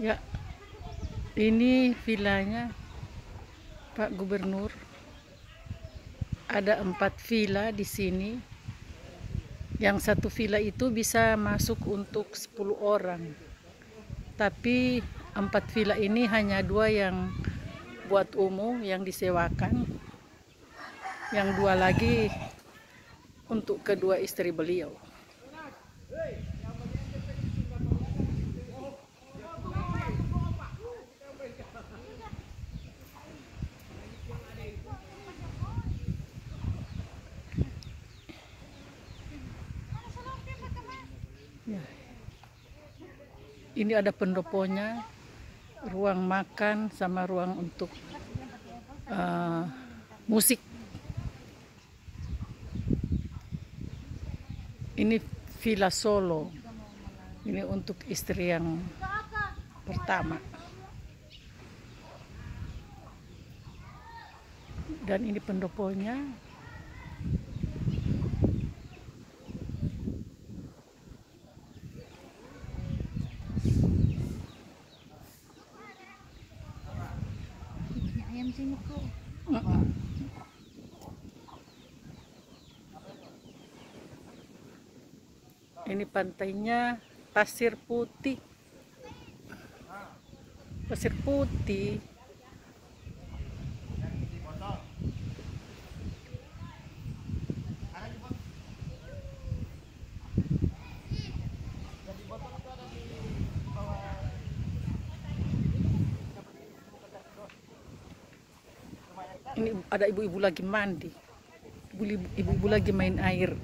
Ya, ini vilanya Pak Gubernur. Ada empat villa di sini. Yang satu villa itu bisa masuk untuk 10 orang. Tapi empat villa ini hanya dua yang buat umum yang disewakan. Yang dua lagi untuk kedua istri beliau. Ini ada pendoponya, ruang makan sama ruang untuk uh, musik. Ini Villa Solo. Ini untuk istri yang pertama. Dan ini pendoponya. Ini pantainya pasir putih. Pasir putih. Ini ada ibu-ibu lagi mandi. Ibu-ibu lagi main air.